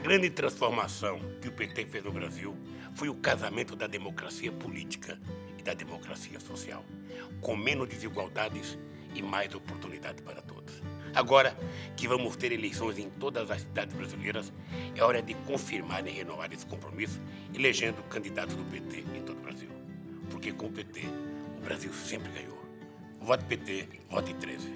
A grande transformação que o PT fez no Brasil foi o casamento da democracia política e da democracia social, com menos desigualdades e mais oportunidades para todos. Agora que vamos ter eleições em todas as cidades brasileiras, é hora de confirmar e renovar esse compromisso, elegendo candidatos do PT em todo o Brasil. Porque com o PT, o Brasil sempre ganhou. Vote PT, vote 13.